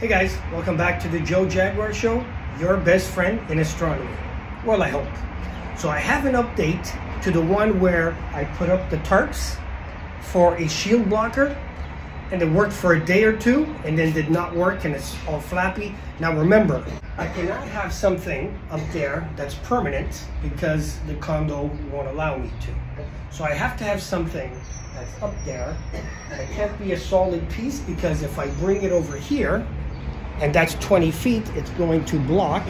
Hey guys, welcome back to the Joe Jaguar Show, your best friend in astronomy. Well, I hope. So I have an update to the one where I put up the tarps for a shield blocker and it worked for a day or two and then did not work and it's all flappy. Now remember, I cannot have something up there that's permanent because the condo won't allow me to. So I have to have something that's up there. It can't be a solid piece because if I bring it over here, and that's 20 feet, it's going to block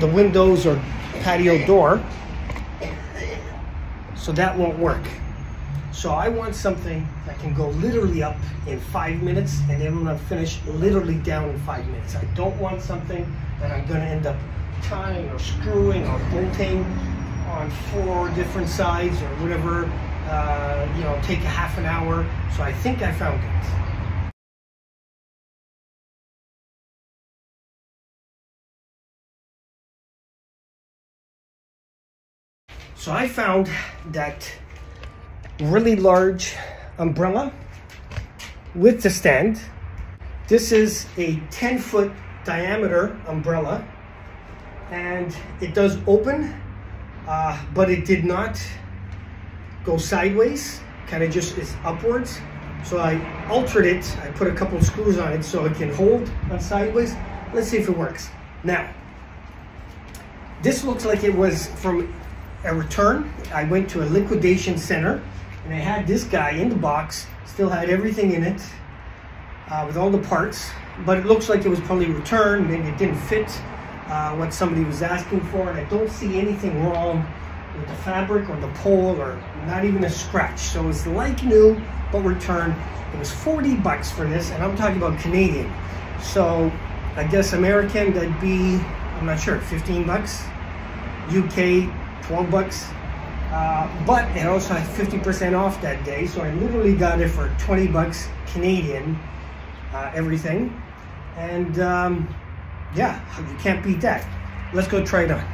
the windows or patio door. So that won't work. So I want something that can go literally up in five minutes and then I'm finished, literally down in five minutes. I don't want something that I'm gonna end up tying or screwing or bolting on four different sides or whatever, uh, you know, take a half an hour. So I think I found it. So I found that really large umbrella with the stand. This is a 10 foot diameter umbrella and it does open, uh, but it did not go sideways, kind of just is upwards. So I altered it, I put a couple screws on it so it can hold on sideways. Let's see if it works. Now, this looks like it was from a return. I went to a liquidation center and I had this guy in the box, still had everything in it uh, with all the parts, but it looks like it was probably returned, maybe it didn't fit uh, what somebody was asking for, and I don't see anything wrong with the fabric or the pole or not even a scratch. So it's like new, but returned. It was 40 bucks for this, and I'm talking about Canadian. So I guess American, that'd be, I'm not sure, 15 bucks. UK, 12 bucks. Uh, but it also had 50% off that day, so I literally got it for 20 bucks Canadian, uh, everything. And um, yeah, you can't beat that. Let's go try it on.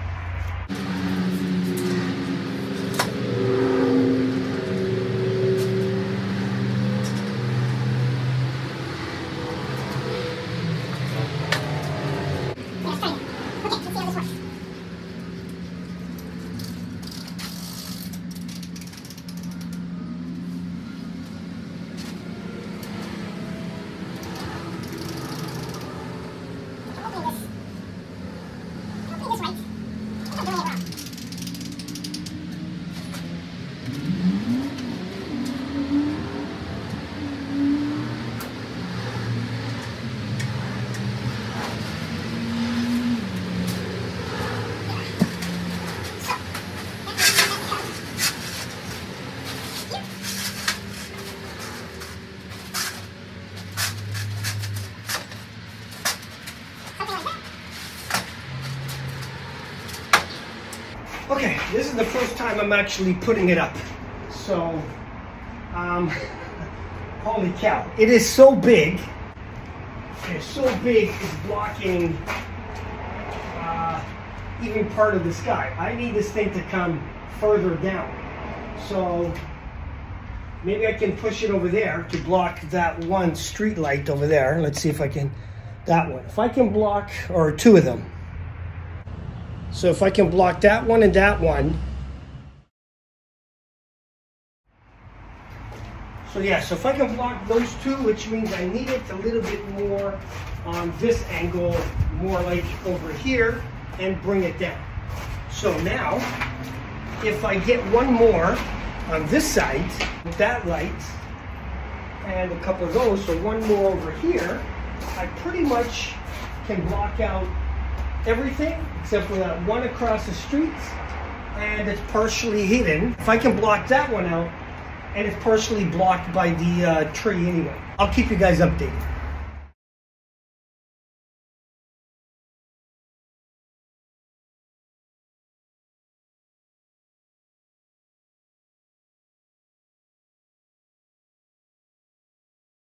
Okay, this is the first time I'm actually putting it up. So, um, holy cow. It is so big. It is so big, it's blocking uh, even part of the sky. I need this thing to come further down. So, maybe I can push it over there to block that one street light over there. Let's see if I can, that one. If I can block, or two of them. So if I can block that one and that one. So yeah, so if I can block those two, which means I need it a little bit more on this angle, more like over here, and bring it down. So now, if I get one more on this side, with that light, and a couple of those, so one more over here, I pretty much can block out everything except for that one across the street and it's partially hidden. If I can block that one out and it's partially blocked by the uh, tree anyway. I'll keep you guys updated.